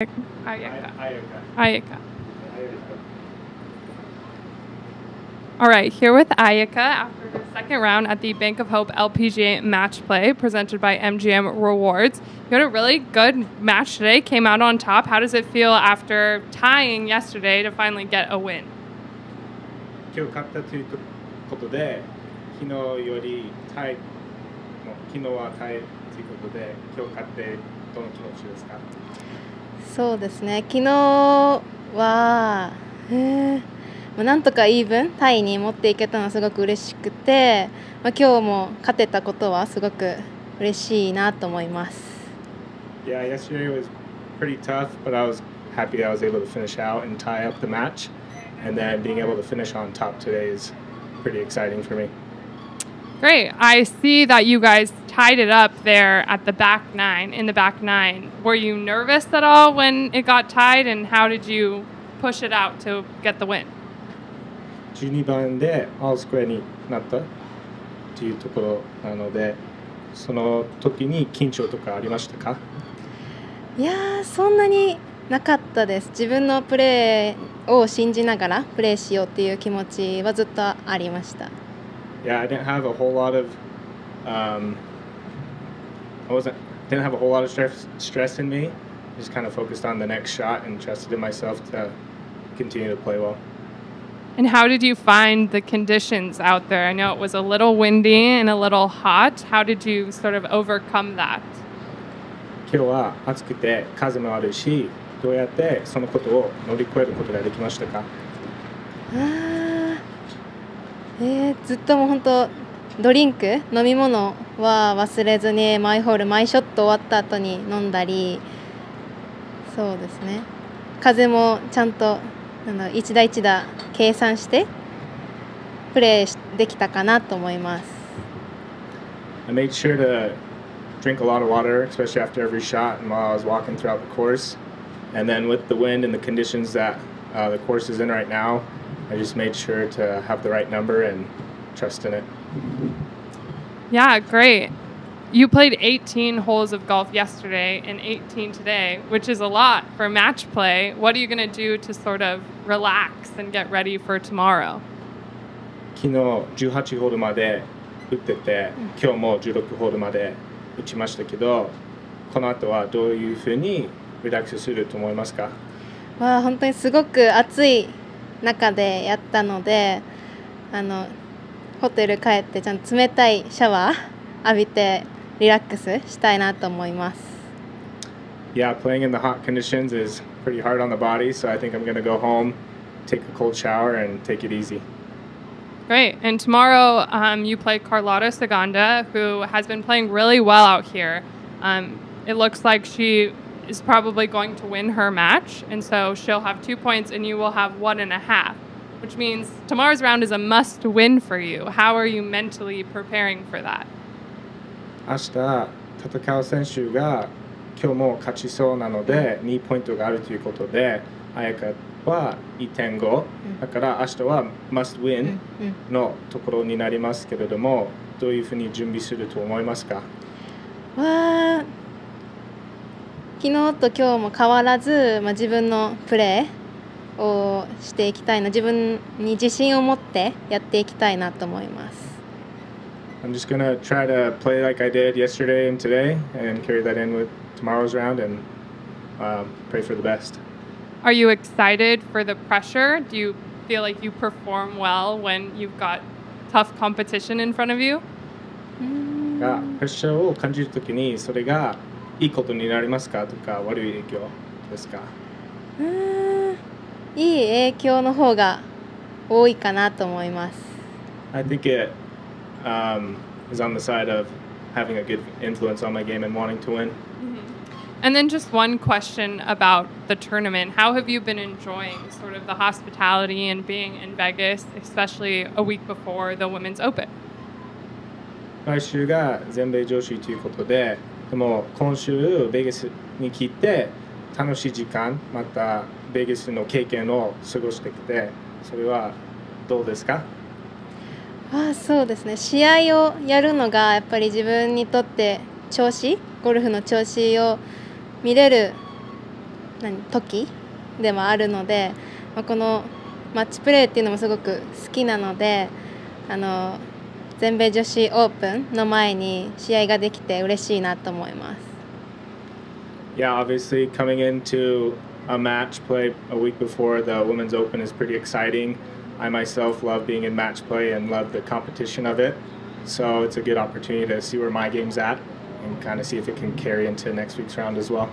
Ayaka. Ayaka. Ayaka. All right, here with Ayaka after the second round at the Bank of Hope LPGA Match Play presented by MGM Rewards. You had a really good match today, came out on top. How does it feel after tying yesterday to finally get a win? 今日勝ったということで、昨日よりタイ、もう昨日はタイということで、今日勝ってどの気持ちですか そうですね昨日は、えーまあなんとかイーブンタイに持っていけたのはすごく嬉しくて、まあ、今日も勝てたことはすごく嬉しいなと思います。Yeah, yesterday was pretty tough, but I was happy I was able to finish out and tie up the match. And then being able to finish on top today is pretty exciting for me. Great. I see that you guys tied it up there at the back nine, in the back nine. Were you nervous at all when it got tied, and how did you push it out to get the win? 12番でアウスクエアになったっていうところなので、その時に緊張とかありましたかいやーそんなになかったです自分のプレーを信じながらプレーしようっていう気持ちはずっとありました Yeah, I didn't have a whole lot of, um, I wasn't, didn't have a whole lot of stress, stress in me. Just kind of focused on the next shot and trusted in myself to continue to play well. And how did you find the conditions out there? I know it was a little windy and a little hot. How did you sort of overcome that? 今日は暑くて風もあるし、どうやってそのことを乗り越えることができましたかあー えーずっともう本当ドリンク飲み物は忘れずにマイホールマイショット終わった後に飲んだりそうですね風もちゃんとなんだろう一打一打計算してプレーできたかなと思います I made sure to drink a lot of water, especially after every shot and while I was walking throughout the course. And then with the wind and the conditions that uh, the course is in right now, I just made sure to have the right number and trust in it. Yeah, great. You played 18 holes of golf yesterday and 18 today, which is a lot for match play. What are you going to do to sort of relax and get ready for tomorrow? 昨日18ホールまで打ってて、今日も16ホールまで打ちましたけど、この後はどういうふうにリラックスすると思いますかわあ本当にすごく暑い 中でやったのであのホテル帰ってちゃんと冷たいシャワー浴びてリラックスしたいなと思います Yeah, playing in the hot conditions is pretty hard on the body, so I think I'm going to go home, take a cold shower, and take it easy. Great. And tomorrow um, you play Carlotta Saganda, who has been playing really well out here. Um, it looks like she is probably going to win her match, and so she'll have two points and you will have one and a half, which means tomorrow's round is a must win for you. How are you mentally preparing for that? 明日戦う選手が今日も勝ちそうなので2ポイントがあるということで彩香は1.5だから明日は must うん win うんのところになりますけれどもどういうふうに準備すると思いますかわあ 昨日と今日も変わらず、まあ、自分のプレーをしていきたいな自分に自信を持ってやっていきたいなと思います I'm just going to try to play like I did yesterday and today and carry that in with tomorrow's round and um, pray for the best. Are you excited for the pressure? Do you feel like you perform well when you've got tough competition in front of you? がプレッシャーを感じるときにそれがいいことになりますかとか悪い影響ですかうーんいい影響の方が多いかなと思います I think it um, is on the side of having a good influence on my game and wanting to win. And then just one question about the tournament. How have you been enjoying sort of the hospitality and being in Vegas, especially a week before the Women's Open? 来週が全米女子ということで でも今週ベガスに来て楽しい時間またベガスの経験を過ごしてきてそれはどうですか？ああそうですね。試合をやるのがやっぱり自分にとって調子ゴルフの調子を見れる何時でもあるので、まあ、このマッチプレーっていうのもすごく好きなのであの全米女子オープンの前に試合ができて嬉しいなと思います。Yeah, obviously coming into a match play a week before the Women's Open is pretty exciting. I myself love being in match play and love the competition of it. So it's a good opportunity to see where my game's at and kind of see if it can carry into next week's round as well.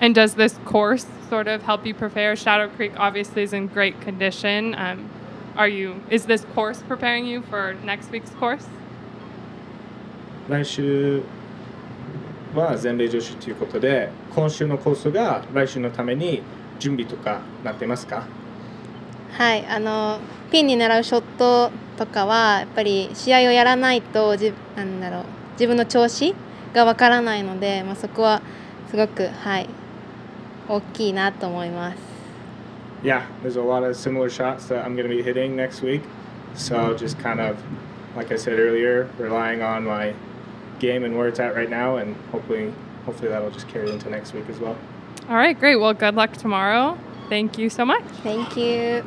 And does this course sort of help you prepare? Shadow Creek obviously is in great condition. Um, are you? Is this course preparing you for next week's course? 来週は全米女子ということで今週のコースが来週のために準備とかなってますか？はいあのピンに狙うショットとかはやっぱり試合をやらないとじなんだろう自分の調子がわからないので、まあ、そこはすごくはい大きいなと思います。Yeah, there's a lot of similar shots that I'm going to be hitting next week. So just kind of, like I said earlier, relying on my game and where it's at right now, and hopefully, hopefully that'll just carry into next week as well. All right, great. Well, good luck tomorrow. Thank you so much. Thank you.